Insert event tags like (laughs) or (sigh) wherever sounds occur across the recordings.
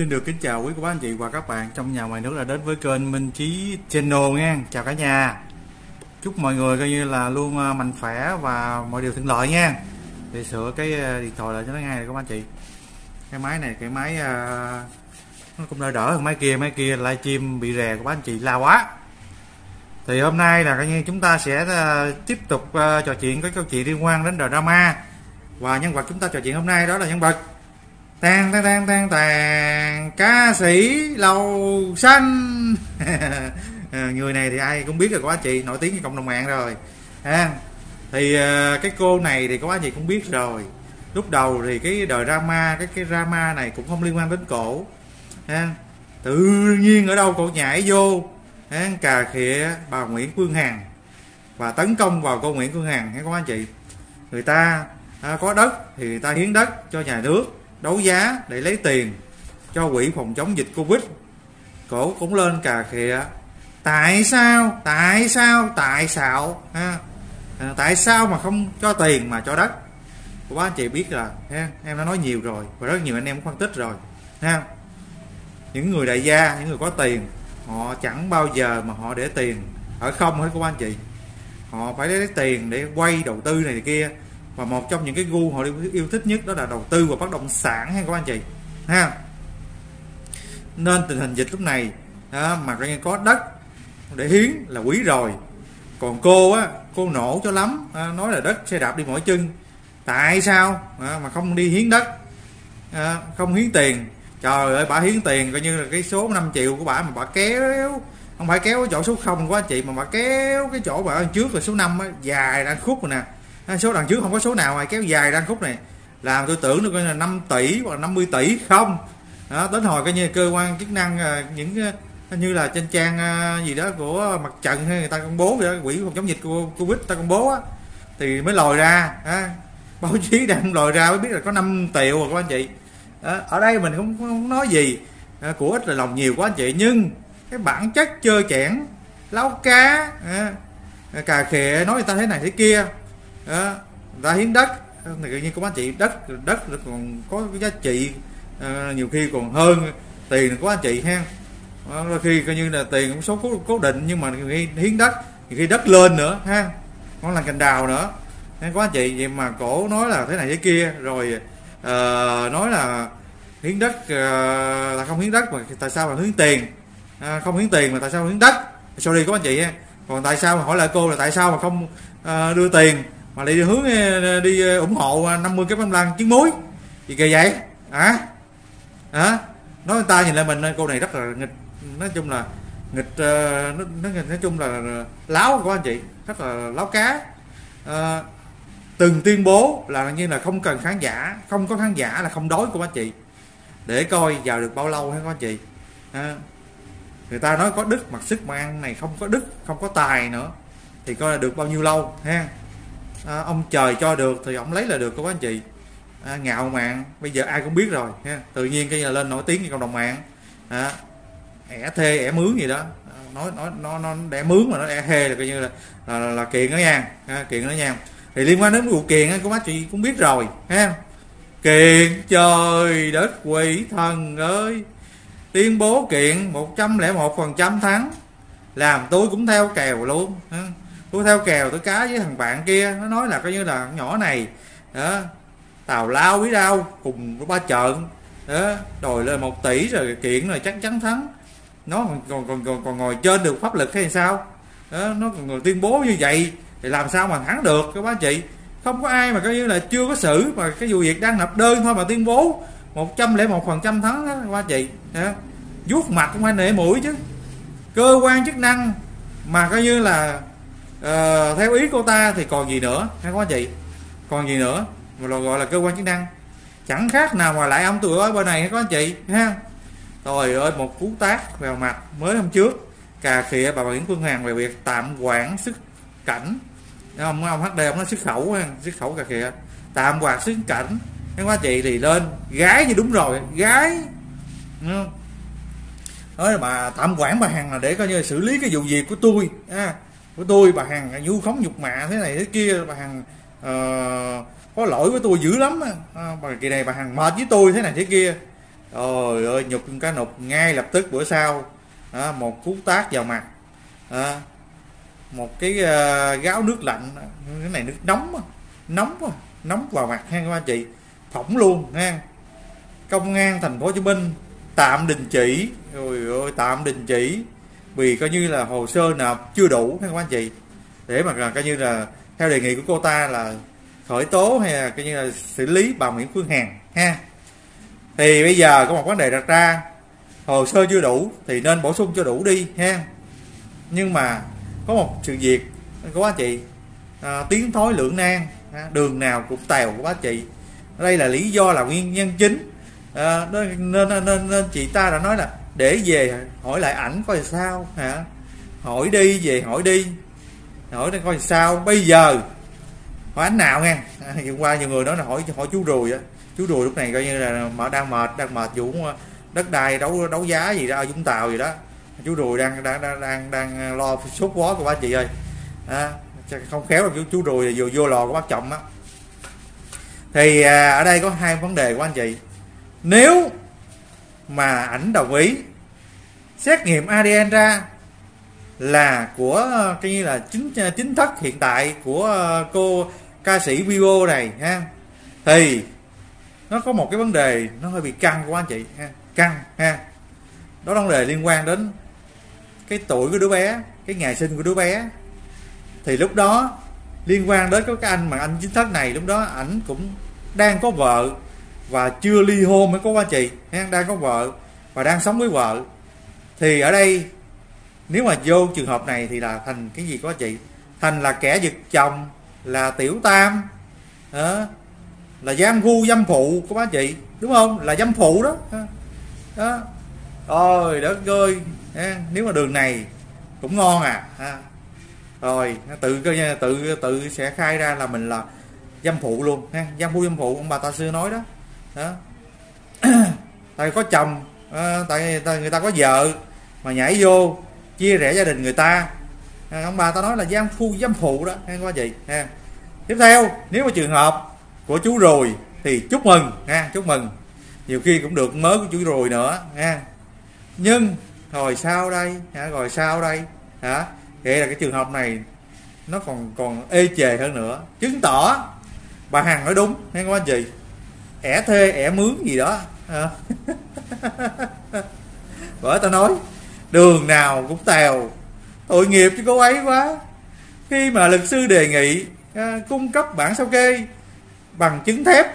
Xin được kính chào quý cô bác anh chị và các bạn trong nhà ngoài nước là đến với kênh Minh Chí Channel nha. Chào cả nhà. Chúc mọi người coi như là luôn à, mạnh khỏe và mọi điều thuận lợi nha. Để sửa cái à, điện thoại lại cho nó ngay các bác anh chị. Cái máy này cái máy à, nó cũng đỡ đỡ hơn máy kia, máy kia livestream bị rè của bác anh chị la quá. Thì hôm nay là coi như chúng ta sẽ tiếp tục trò chuyện cái câu chuyện liên quan đến drama và nhân vật chúng ta trò chuyện hôm nay đó là nhân vật tan tan tan tan tàn ca sĩ lầu xanh. (laughs) Ờ, người này thì ai cũng biết rồi có anh chị nổi tiếng trên cộng đồng mạng rồi. Ha. Thì ờ, cái cô này thì có anh chị cũng biết rồi. Lúc đầu thì cái đời drama cái cái drama này cũng không liên quan đến cổ. Ha. Tự nhiên ở đâu cổ nhảy vô. Ha, cà khịa bà Nguyễn Phương Hằng. Và tấn công vào cô Nguyễn Phương Hằng. Hay có anh chị? Người ta à, có đất thì người ta hiến đất cho nhà nước đấu giá để lấy tiền cho quỹ phòng chống dịch covid. Cổ cũng lên cà khịa tại sao? Tại sao? Tại sao? Ha. À, tại sao mà không cho tiền mà cho đất? Của bác anh chị biết là ha em đã nói nhiều rồi và rất nhiều anh em cũng phân tích rồi ha. Những người đại gia những người có tiền họ chẳng bao giờ mà họ để tiền ở không hết của anh chị. Họ phải lấy tiền để quay đầu tư này kia và một trong những cái gu họ yêu thích nhất đó là đầu tư vào bất động sản hay các anh chị? Ha? Nên tình hình dịch lúc này đó, mà coi có đất để hiến là quý rồi. Còn cô á cô nổ cho lắm à, nói là đất xe đạp đi mỗi chân. Tại sao? À, mà không đi hiến đất à, không hiến tiền. Trời ơi bà hiến tiền coi như là cái số 5 triệu của bà mà bà kéo không phải kéo cái chỗ số không của anh chị mà bà kéo cái chỗ bà trước là số 5 á, dài ra khúc rồi nè số đằng trước không có số nào mà kéo dài ra khúc này. Làm tôi tưởng được coi là 5 tỷ hoặc 50 tỷ không? Đó, đến hồi coi như cơ quan chức năng ờ, những ờ, như là trên trang ờ, gì đó của mặt trận hay người ta công bố vậy đó, quỹ phòng chống dịch của covid ta công bố á thì mới lòi ra á, báo chí (laughs) đang lòi ra mới biết là có 5 triệu rồi các anh chị. Đó, ở đây mình không, không nói gì. À, của ít là lòng nhiều quá anh chị nhưng cái bản chất chơi chẽn láo cá à, cà khịa nói người ta thế này thế kia ra hiến đất. Thì tự nhiên có anh chị đất đất còn có cái giá trị à, nhiều khi còn hơn tiền của anh chị ha. Đôi khi coi như là tiền cũng số cố, cố định nhưng mà khi hiến đất thì khi đất lên nữa ha. Nó là cành đào nữa. Nên có anh chị vậy mà cổ nói là thế này thế kia rồi uh, nói là hiến đất uh, là không hiến đất mà tại sao mà hiến tiền? Uh, không hiến tiền mà tại sao hiến đất? Sorry có anh chị còn tại sao mà hỏi lại cô là tại sao mà không uh, đưa tiền? Mà lại ờ, ờ, đi hướng đi ủng hộ 50 cái bánh lăng trứng muối gì kỳ vậy? Hả? Hả? Nói người ta nhìn lại mình cô này rất là nghịch. Nói chung là nghịch ờ, nó, nó nói chung là láo của anh chị. Rất là láo cá. À, từng tuyên bố là như là không cần khán giả không có khán giả là không đói của anh chị. Để coi vào được bao lâu hay các anh chị? À, người ta nói có đức mặc sức mà ăn này không có đức không có tài nữa. Thì coi là được bao nhiêu lâu ha? À, ông trời cho được thì ông lấy là được các anh chị. À, ngạo mạn. Bây giờ ai cũng biết rồi ha. tự nhiên cái là lên nổi tiếng trên cộng đồng mạng. À, ẻ thê ẻ mướn gì đó. À, nói nói nó nó đẻ mướn mà nó ẻ thê là coi như là là, là, là kiện đó nha. À, kiện đó nha. Thì liên quan đến vụ kiện của bác chị cũng biết rồi ha. Kiện trời đất quỷ thần ơi. Tuyên bố kiện 101 phần trăm thắng. Làm tôi cũng theo kèo luôn ha tôi theo kèo tôi cá với thằng bạn kia. Nó nói là coi như là nhỏ này đó tào lao với đau cùng ba trận đó đòi lên một tỷ rồi kiện rồi chắc chắn thắng. Nó còn còn còn còn, còn ngồi trên được pháp lực hay sao? Đó nó còn ngồi tuyên bố như vậy thì làm sao mà thắng được các bác chị? Không có ai mà coi như là chưa có xử mà cái vụ việc đang nộp đơn thôi mà tuyên bố một trăm lẻ một phần trăm thắng đó các bác chị. Đó. vuốt mặt cũng phải nể mũi chứ. Cơ quan chức năng mà coi như là Ờ, theo ý cô ta thì còn gì nữa? Hay có chị còn gì nữa? Mà gọi là cơ quan chức năng. Chẳng khác nào mà lại ông tụi ở bên này, hay có anh chị ha? Trời ơi, một cú tác vào mặt mới hôm trước, cà khịa bà Nguyễn Phương Hằng về việc tạm quản xuất cảnh. Ông ông HD ông nói xuất khẩu xuất khẩu cà khịa. Tạm quản xuất cảnh. Cái quá chị thì lên. Gái như đúng rồi, gái. Nói mà tạm quản bà Hằng là để coi như xử lý cái vụ việc của tôi, ha của tôi bà hằng nhu khống nhục mạ thế này thế kia bà hằng uh, có lỗi với tôi dữ lắm à, bà kỳ này bà hằng mệt với tôi thế này thế kia. Trời ơi nhục cá nục ngay lập tức bữa sau. Đó, một cú tác vào mặt. Đó, một cái uh, gáo nước lạnh. Cái này nước nóng nóng nóng vào mặt ha các anh chị. Phỏng luôn ha. Công an thành phố hồ chí minh tạm đình chỉ. Rồi ơi tạm đình chỉ vì coi như là hồ sơ nộp chưa đủ ha các anh chị? Để mà coi như là theo đề nghị của cô ta là khởi tố hay là coi như là xử lý bà Nguyễn Phương Hằng ha? Thì bây giờ có một vấn đề đặt ra hồ sơ chưa đủ thì nên bổ sung cho đủ đi ha? Nhưng mà có một sự việc của anh chị à, tiếng thối lưỡng nan đường nào cũng tèo của bác chị. Đây là lý do là nguyên nhân chính. À, nên, nên, nên, nên chị ta đã nói là để về hỏi lại ảnh coi sao hả? Hỏi đi về hỏi đi. Hỏi coi sao. Bây giờ hỏi ảnh nào nghe? à, hôm qua nhiều người nói là hỏi hỏi chú rùi á. Chú rùi lúc này coi như là mà đang mệt đang mệt vụ ờ, đất đai đấu đấu giá gì đó ở vũng tàu gì đó. Chú rùi đang đang đang đang, đang ờ, lo sốt vó của bác chị ơi. À, không khéo là chú, chú rùi vừa vô lò của bác chồng á. Thì à, ở đây có hai vấn đề của anh chị. Nếu mà ảnh đồng ý xét nghiệm ADN ra là của cái như là chính chính thất hiện tại của ờ, cô ca sĩ Vivo này, ha. Thì nó có một cái vấn đề, nó hơi bị căng của anh chị, ha, căng, ha. Đó là vấn đề liên quan đến cái tuổi của đứa bé, cái ngày sinh của đứa bé. Thì lúc đó, liên quan đến cái anh mà anh chính thất này, lúc đó ảnh cũng đang có vợ và chưa ly hôn mới có anh chị đang có vợ và đang sống với vợ thì ở đây nếu mà vô trường hợp này thì là thành cái gì có chị? Thành là kẻ giật chồng là tiểu tam đó, là giam phu giam phụ của bác chị đúng không? Là giam phụ đó đó. Ôi đất ơi nếu mà đường này cũng ngon à rồi tự tự tự sẽ khai ra là mình là giam phụ luôn ha. Giam phu giam phụ ông bà ta xưa nói đó đó (clears throat) tại có chồng à, tại, tại người ta có vợ mà nhảy vô, chia rẽ gia đình người ta. À, ông bà ta nói là giam phu dâm phụ đó. Nghe qua gì ha tiếp theo, nếu mà trường hợp của chú rồi thì chúc mừng ha chúc mừng. Nhiều khi cũng được mớ của chú rồi nữa ha nhưng, rồi sao đây, hả, rồi sao đây, hả vậy là cái trường hợp này nó còn còn ê chề hơn nữa. Chứng tỏ bà hằng nói đúng, nghe có gì? Ẻ thê, ẻ mướn gì đó (laughs) bởi ta nói đường nào cũng tèo. Tội nghiệp cho cô ấy quá. Khi mà luật sư đề nghị à, cung cấp bản sao kê bằng chứng thép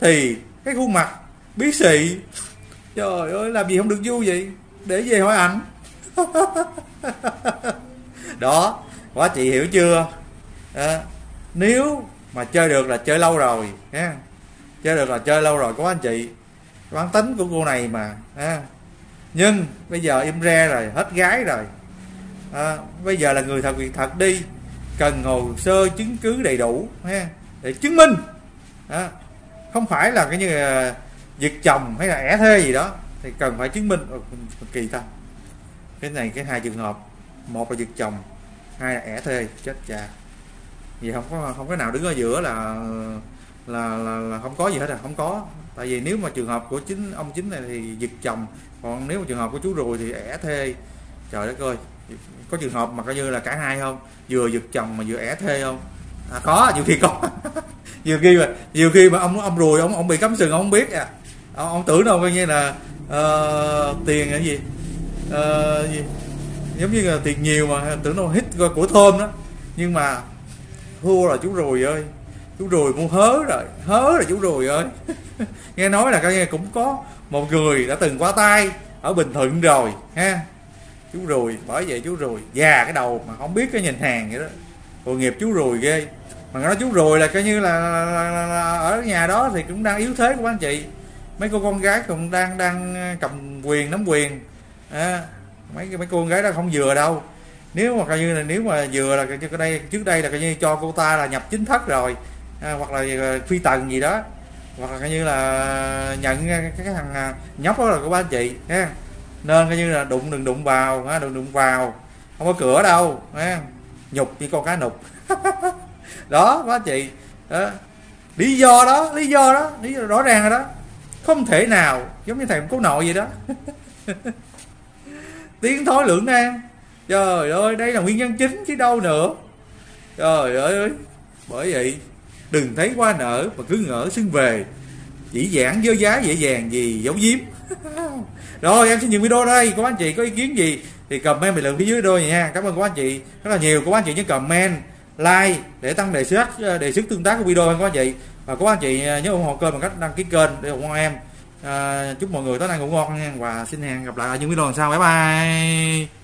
thì cái khuôn mặt bí xị trời ơi làm gì không được vui vậy? Để về hỏi ảnh. (laughs) Đó quá chị hiểu chưa? À, nếu mà chơi được là chơi lâu rồi ha. Chơi được là chơi lâu rồi có anh chị. Bản tính của cô này mà ha nhưng bây giờ im re rồi hết gái rồi. À, bây giờ là người thật việc thật đi cần hồ sơ chứng cứ đầy đủ ha để chứng minh. À, không phải là cái như là giật chồng hay là ẻ thê gì đó thì cần phải chứng minh. Ừ, kỳ ta. Cái này cái hai trường hợp một là giật chồng hai là ẻ thê chết cha. Vì không có không có nào đứng ở giữa là là, là, là không có gì hết à không có. Tại vì nếu mà trường hợp của chính ông chính này thì giật chồng còn nếu mà trường hợp của chú rùi thì ẻ thê. Trời đất ơi có trường hợp mà coi như là cả hai không? Vừa giật chồng mà vừa ẻ thê không? À, có nhiều khi có. (laughs) Nhiều khi mà nhiều khi mà ông ông rùi ông ông bị cấm sừng ông không biết à. Ông, ông tưởng đâu coi như là uh, tiền cái gì? Uh, gì? Giống như là tiền nhiều mà tưởng đâu hít của thơm đó. Nhưng mà thua là chú rùi ơi chú rùi mua hớ rồi hớ rồi chú rùi ơi. (laughs) Nghe nói là coi nghe cũng có một người đã từng qua tay ở bình thuận rồi ha. Chú rùi bởi vậy chú rùi già cái đầu mà không biết cái nhìn hàng vậy đó. Tội nghiệp chú rùi ghê. Mà nói chú rùi là coi như là, là, là, là ở nhà đó thì cũng đang yếu thế của anh chị. Mấy cô con gái cũng đang đang cầm quyền nắm quyền. À, mấy mấy cô con gái đó không vừa đâu. Nếu mà coi như là nếu mà vừa là cái đây trước đây là coi như cho cô ta là nhập chính thất rồi à, hoặc là ờ, phi tần gì đó. Hoặc là coi như là nhận cái, cái thằng à, nhóc đó là của ba anh chị ha nên coi như là đụng đừng đụng vào ha đừng đụng vào. Không có cửa đâu ha nhục như con cá nục. (laughs) Đó ba chị. Đó. lý do đó lý do đó lý do rõ ràng rồi đó. Không thể nào giống như thầy cố nội vậy đó. (laughs) Tiếng thối lưỡng nan. Trời ơi đây là nguyên nhân chính chứ đâu nữa. Trời ơi bởi vậy đừng thấy hoa nở mà cứ ngỡ xưng về. Chỉ giảng dơ giá dễ dàng gì giấu giếm. (laughs) Rồi em xin dừng video đây. Có anh chị có ý kiến gì thì comment bình luận phía dưới đôi nha. Cảm ơn các anh chị rất là nhiều. Các anh chị nhớ comment like để tăng đề xuất đề xuất tương tác của video các anh chị. Và các anh chị nhớ ủng hộ kênh bằng cách đăng ký kênh để ủng hộ em. À, chúc mọi người tối nay ngủ ngon nha. Và xin hẹn gặp lại ở những video lần sau. Bye bye.